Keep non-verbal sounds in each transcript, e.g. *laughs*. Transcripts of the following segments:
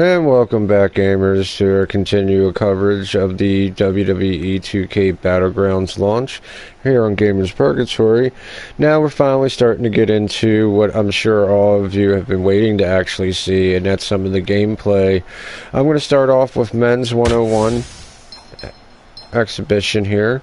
And welcome back, gamers, to our continual coverage of the WWE 2K Battlegrounds launch here on Gamers Purgatory. Now we're finally starting to get into what I'm sure all of you have been waiting to actually see, and that's some of the gameplay. I'm going to start off with Men's 101 exhibition here.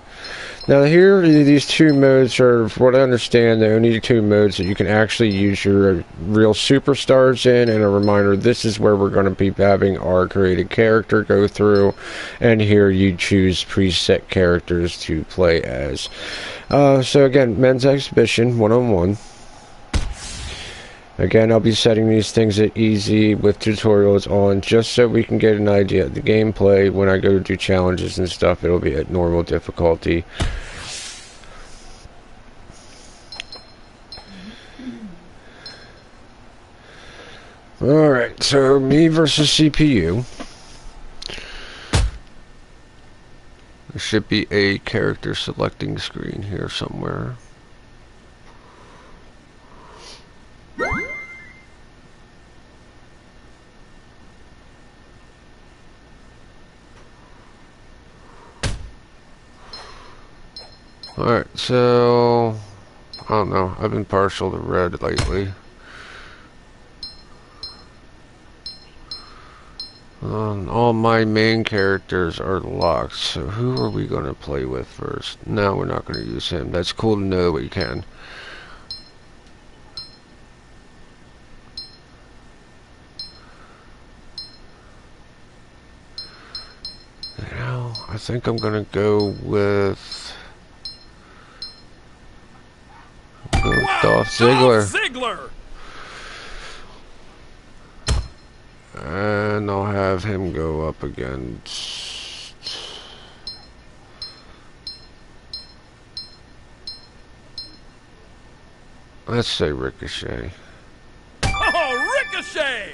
Now here, these two modes are, what I understand, the only two modes that you can actually use your real superstars in, and a reminder, this is where we're going to be having our created character go through, and here you choose preset characters to play as. Uh, so again, Men's Exhibition, one-on-one. Again, I'll be setting these things at easy with tutorials on just so we can get an idea of the gameplay. When I go to do challenges and stuff, it'll be at normal difficulty. Alright, so me versus CPU. There should be a character selecting screen here somewhere. Alright, so... I don't know. I've been partial to red lately. Um, all my main characters are locked, so who are we going to play with first? No, we're not going to use him. That's cool to know that we can. Now, I think I'm going to go with... Dolph Ziggler. Dolph Ziggler. And I'll have him go up against... Let's say Ricochet. Oh, Ricochet.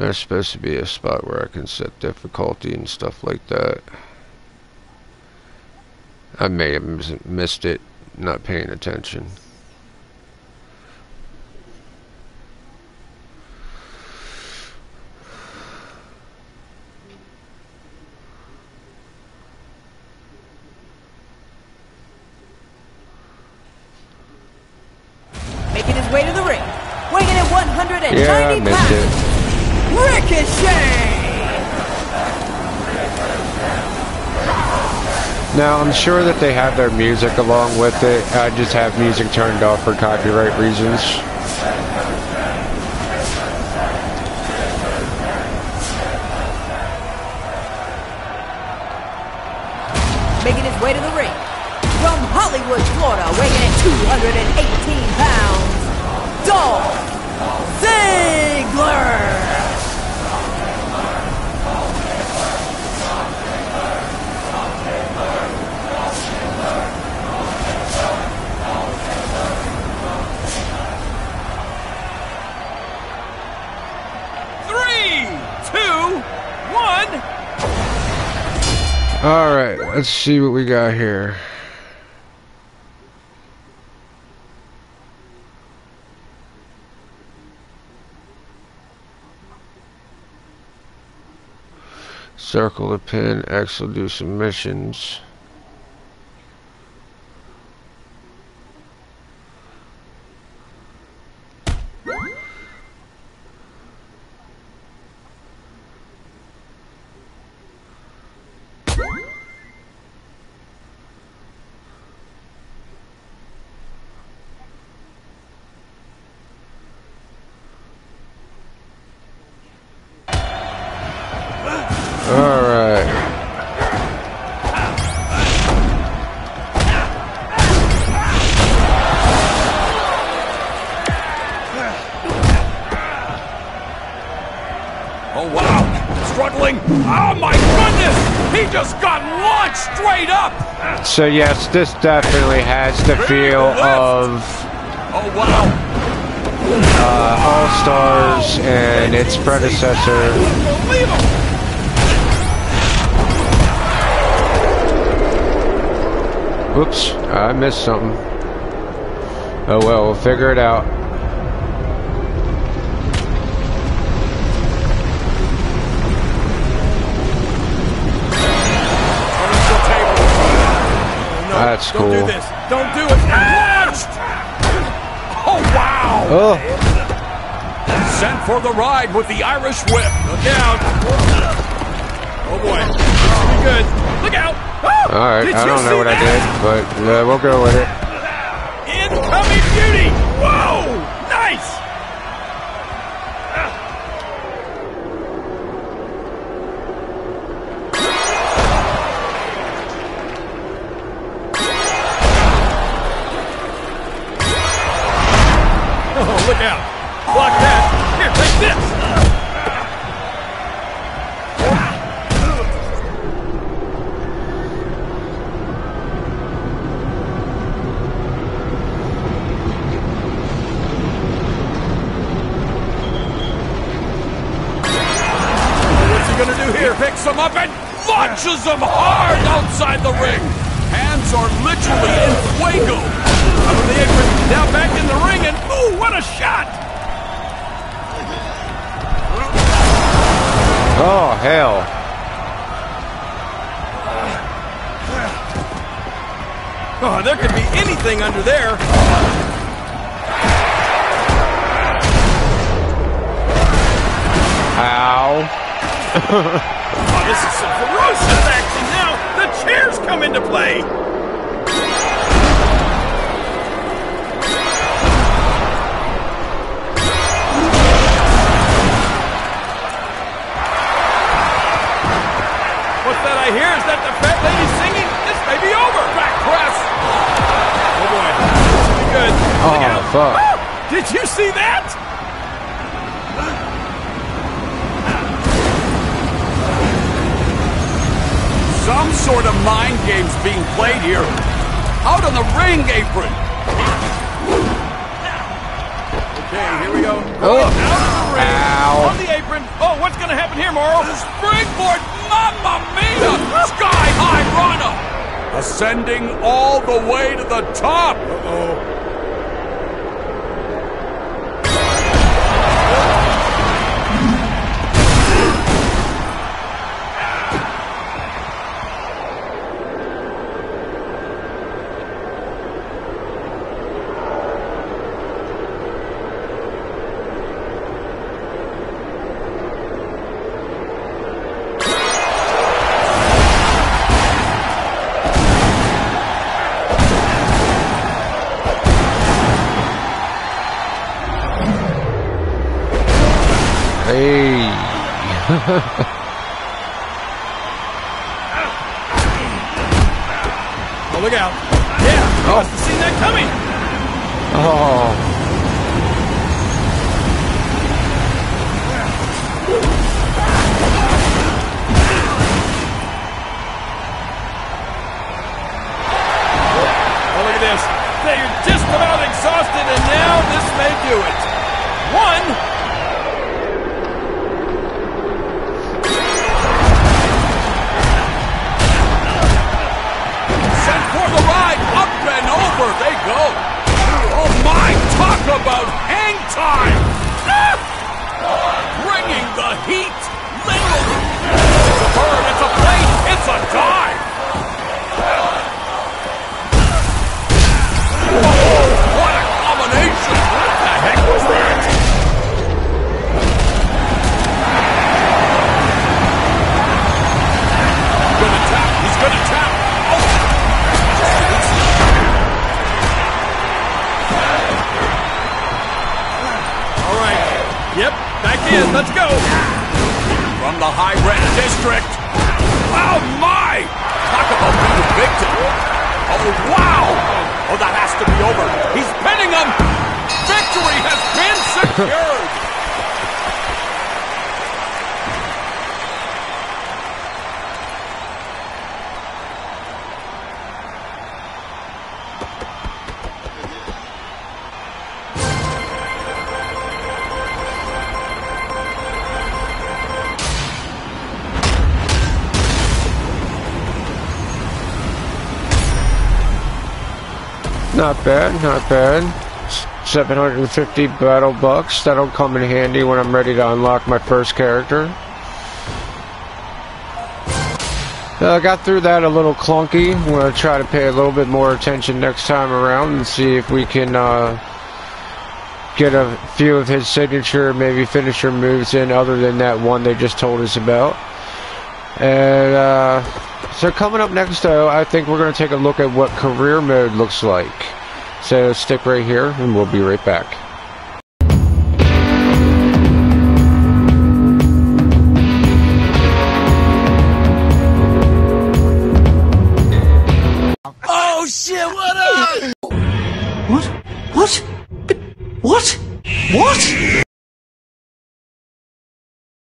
There's supposed to be a spot where I can set difficulty and stuff like that. I may have missed it, not paying attention. Making his way to the ring, weighing at 190 Yeah, I missed pounds, it. Ricochet! Now, I'm sure that they have their music along with it. I just have music turned off for copyright reasons. Making his way to the ring, from Hollywood, Florida, weighing at 218 pounds, Dolph Ziggler! One. Alright, let's see what we got here. Circle the pin, X will do some missions. Oh wow, struggling. Oh my goodness, he just got launched straight up. So yes, this definitely has the feel of Oh wow. uh, All Stars and its predecessor. Whoops, I missed something. Oh well, we'll figure it out. That's don't cool. do this. Don't do it. Launched! Oh, wow! Oh, Sent for the ride with the Irish whip. Look out. Oh, boy. Be good. Look out. Oh, alright. I don't know what I did, but uh, we'll go with it. Out! Block that! Here, take this! What's he gonna do here? He picks them up and launches them hard outside the ring. Hands are literally in fuego. Out of the apron, now back in the ring, and ooh, what a shot! Oh, hell. Oh, there could be anything under there. Ow. *laughs* Oh, this is some ferocious action now. The chairs come into play. Did you see that? Some sort of mind games being played here. Out on the ring apron. Okay, here we go. Oh. Out of the ring. Ow. On the apron. Oh, what's going to happen here, Morrow? Springboard. Mamma mia. Sky high Rana. Ascending all the way to the top. Uh-oh. Hey. *laughs* Oh, look out. Yeah, you must have seen that coming. Oh. Oh, look at this. They're just about exhausted, and now this may do it. One. The ride. Up and over they go. In. Let's go. From the high red district. Oh my! Talk about being a victim. Oh wow! Oh, that has to be over. He's pinning him. Victory has been secured. Not bad, not bad. 750 battle bucks. That'll come in handy when I'm ready to unlock my first character. I uh, got through that a little clunky. I'm going to try to pay a little bit more attention next time around and see if we can uh, get a few of his signature, maybe finisher moves in other than that one they just told us about. And uh, so coming up next, though, I think we're going to take a look at what career mode looks like. So stick right here, and we'll be right back.